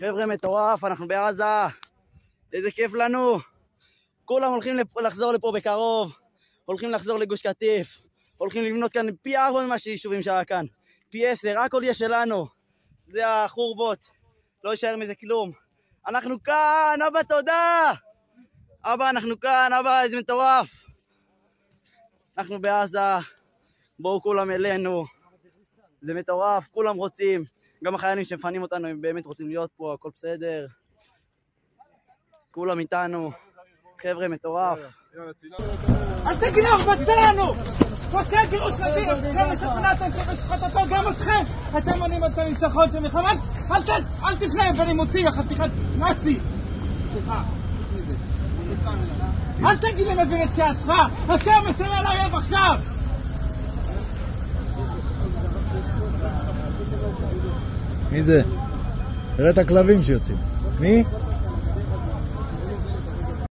חבר'ה, מטורף, אנחנו בעזה. איזה כיף לנו. כולם הולכים לחזור לפה בקרוב. הולכים לחזור לגוש קטיף. הולכים לבנות כאן פי ארבע ממה שיישובים שהיה כאן. פי עשר, הכל יהיה שלנו. זה החורבות. לא יישאר מזה כלום. אנחנו כאן, אבא תודה! אבא, אנחנו כאן, אבא, איזה מטורף. אנחנו בעזה, בואו כולם אלינו. זה מטורף, כולם רוצים. גם החיילים שמפנים אותנו, הם באמת רוצים להיות פה, הכל בסדר. כולם איתנו. חבר'ה, מטורף. אל לך, בצלנו! פושע גירוש נדיר, כמה שפנאתם צריך אותו, גם אתכם! אתם מונעים את הניצחון של מלחמה, אל תפנה ואני מוציא חתיכת נאצי! סליחה, אל תגיד לי מבין את כעסך! אתה מסייע לאויב עכשיו! מי זה? תראה את הכלבים שיוצאים. מי?